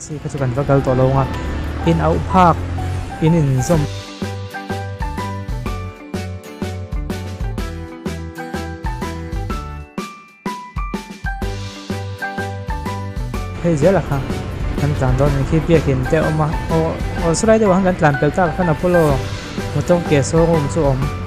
si kha chu kan vakal to lo nga. In au phak in in zom. Là không kha kan đó nên khi pia ông te oma. O o slide wa kan tlan pel ta kan apolo một trong ke số rum số ông